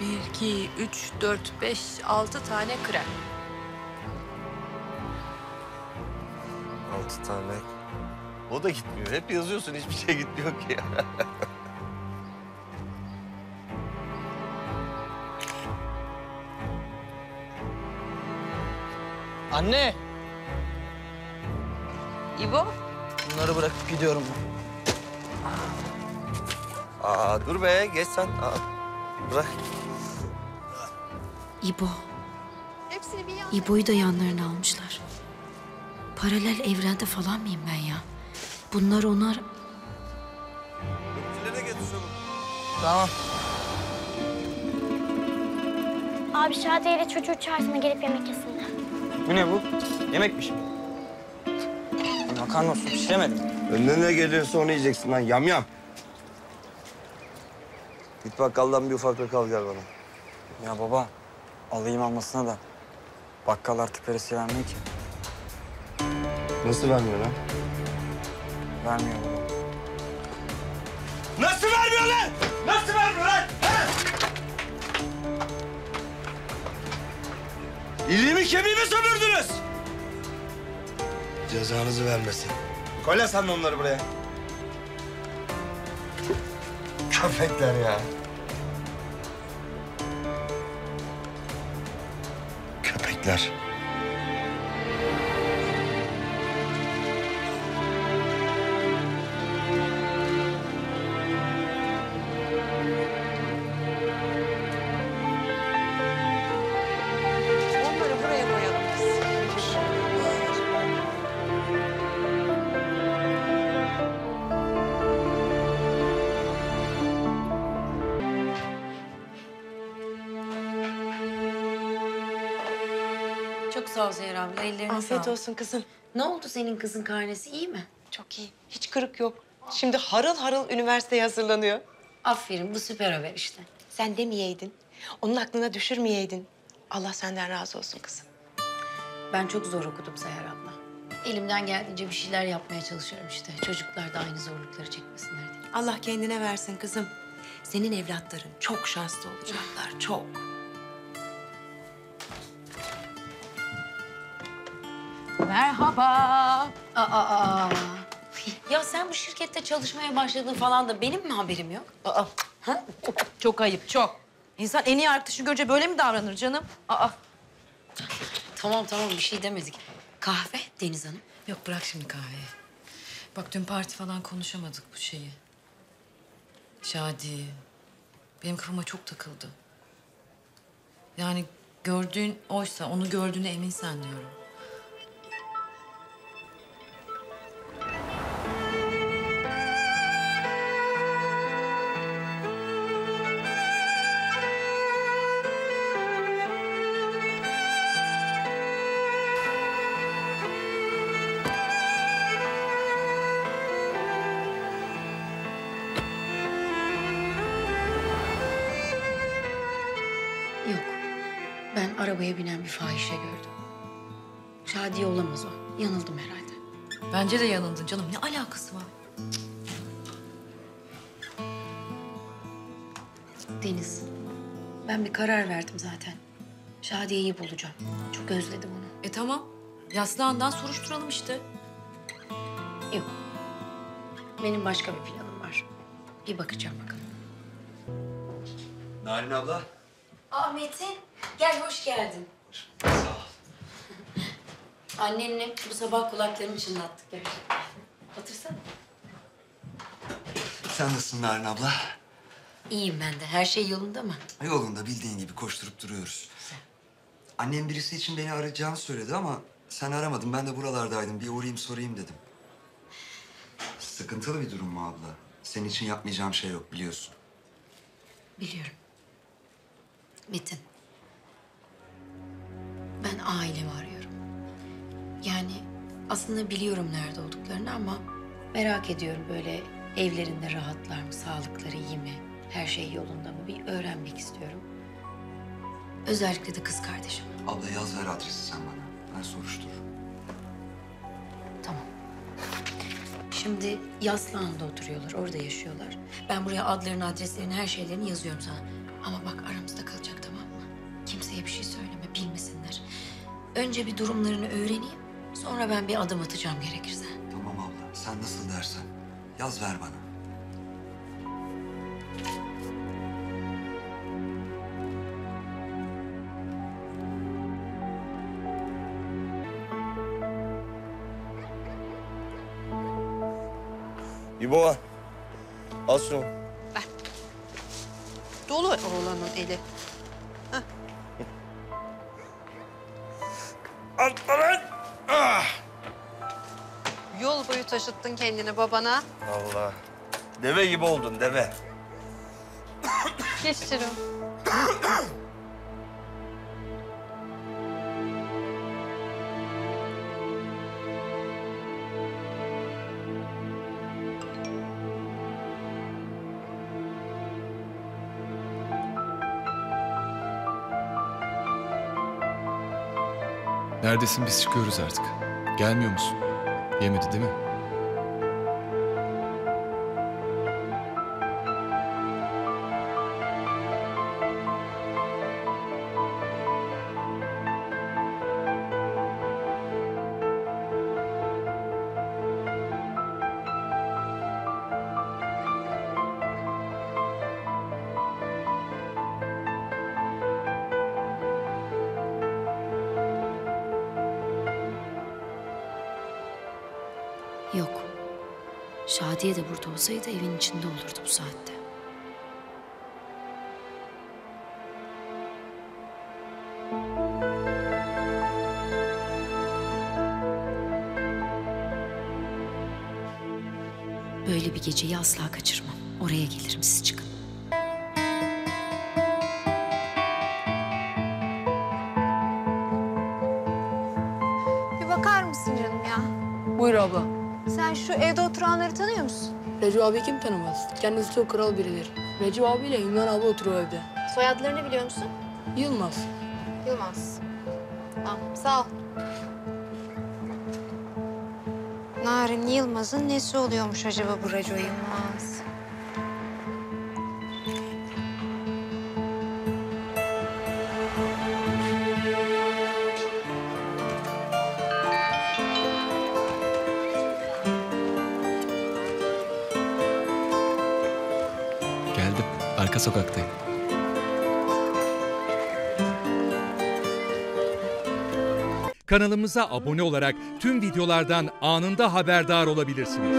Bir, iki, üç, dört, beş, altı tane krem. Altı tane. O da gitmiyor. Hep yazıyorsun hiçbir şey gitmiyor ki ya. Anne! İbo, Bunları bırakıp gidiyorum. Aa dur be geç sen. Aa, bırak. İbo. İbo'yu da yanlarına almışlar. Paralel evrende falan mıyım ben ya? Bunlar onlar... Filene getir şunu. Tamam. Abi Şadiye ile çocuğu çağırsana gelip yemek yesinler. Bu ne bu? Yemekmiş. Makarna olsun pişiremedim. Önüne ne geliyorsa onu yiyeceksin lan yamyam. Git bakkaldan bir ufak kal gel bana. Ya baba alayım almasına da bakkal artık veresi vermiyor ki. Nasıl vermiyor lan? Vermiyor baba. Nasıl vermiyor lan? Nasıl vermiyor lan? İliğimi kemiğimi sömürdünüz. Cezanızı vermesin. Koy lan sen de onları buraya. Köpekler ya. Köpekler. Ol Zehra abla. Ellerine Afiyet sağlık. olsun kızım. Ne oldu senin kızın karnesi iyi mi? Çok iyi. Hiç kırık yok. Şimdi harıl harıl üniversiteye hazırlanıyor. Aferin bu süper haber işte. Sen demeyeydin. Onun aklına düşürmeyeydin. Allah senden razı olsun kızım. Ben çok zor okudum Seher abla. Elimden geldiğince bir şeyler yapmaya çalışıyorum işte. Çocuklar da aynı zorlukları çekmesinler diye. Allah kendine versin kızım. Senin evlatların çok şanslı olacaklar, çok. Merhaba. Aa, aa. Ya sen bu şirkette çalışmaya başladığın falan da benim mi haberim yok? Aa, çok ayıp, çok. İnsan en iyi arkadaşını görünce böyle mi davranır canım? Aa, Tamam tamam bir şey demedik. Kahve Deniz Hanım. yok bırak şimdi kahveyi. Bak dün parti falan konuşamadık bu şeyi. Şadi. Benim kafama çok takıldı. Yani gördüğün oysa onu gördüğüne eminsen diyorum. Yok. Ben arabaya binen bir fahişe gördüm. Şadiye olamaz o. Yanıldım herhalde. Bence de yanıldın canım. Ne alakası var? Deniz. Ben bir karar verdim zaten. Şadiye'yi bulacağım. Çok özledim onu. E tamam. Yaslağından soruşturalım işte. Yok. Benim başka bir planım var. Bir bakacağım bakalım. Narin abla. Aa Metin, gel hoş geldin. Sağ ol. Annenle bu sabah kulaklarımı çınlattık gerçekten. Otursana. Sen nasılsın Narin abla? İyiyim ben de. Her şey yolunda mı? Yolunda bildiğin gibi koşturup duruyoruz. Annem birisi için beni arayacağını söyledi ama sen aramadın. Ben de buralardaydım. Bir uğrayayım sorayım dedim. Sıkıntılı bir durum mu abla? Senin için yapmayacağım şey yok biliyorsun. Biliyorum. Metin. Ben ailemi arıyorum. Yani aslında biliyorum nerede olduklarını ama merak ediyorum böyle evlerinde rahatlar mı, sağlıkları iyi mi, her şey yolunda mı bir öğrenmek istiyorum. Özellikle de kız kardeşim. Abla yaz ver adresi sen bana. Ben soruştururum. Tamam. Şimdi Yaslıhan'da oturuyorlar, orada yaşıyorlar. Ben buraya adlarını, adreslerini, her şeylerini yazıyorum sana. Ama bak Önce bir durumlarını öğreneyim. Sonra ben bir adım atacağım gerekirse. Tamam abla sen nasıl dersen. Yaz ver bana. İbo. Al şunu. Dolu oğlanın eli. Yol boyu taşıttın kendini babana. Allah. Deve gibi oldun deve. Geç. Neredesin biz çıkıyoruz artık. Gelmiyor musun? Yemedi değil mi? Yok. Şadiye de burada olsaydı evin içinde olurdu bu saatte. Böyle bir geceyi asla kaçırmam. Oraya gelirim siz çıkın. Bir bakar mısın canım ya? Buyur abla. Sen şu evde oturanları tanıyor musun? Recep abi kim tanımaz? Kendisi çok kral biridir. Recep abiyle Ümran abla oturuyor evde. Soyadlarını biliyor musun? Yılmaz. Yılmaz. Tamam, sağ ol. Narin Yılmaz'ın nesi oluyormuş acaba bu Reco Yılmaz? Arka sokaktayım. Kanalımıza abone olarak tüm videolardan anında haberdar olabilirsiniz.